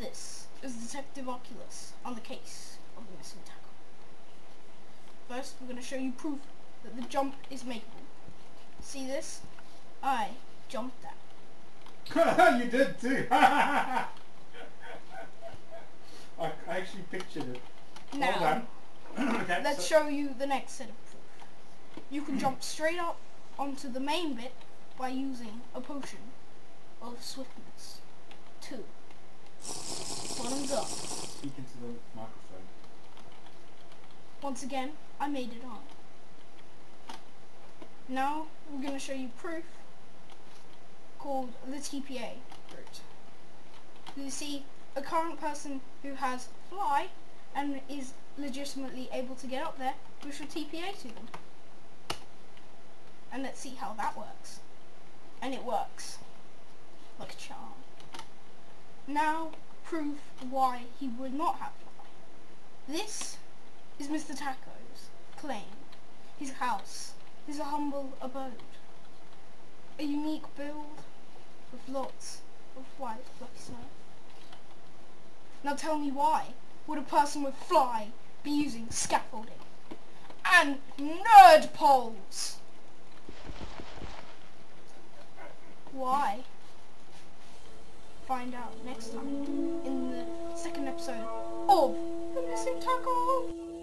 This is Detective Oculus on the case of the missing taco. First, we're going to show you proof that the jump is makeable. See this? I jumped that. you did too! I, actually pictured it. Now, okay, let's so show you the next set of proof. You can jump straight up onto the main bit by using a potion of swiftness. 2. Speak into the microphone. Once again, I made it on. Now, we're going to show you proof called the TPA route. You see, a current person who has fly and is legitimately able to get up there, we should TPA to them. And let's see how that works. And it works. Like a charm. Now, proof why he would not have fly. This is Mr. Taco's claim. His house is a humble abode. A unique build with lots of white fluffy snow. Now tell me why would a person with fly be using scaffolding and nerd poles? Why? Find out next time in the second episode of The Missing Taco.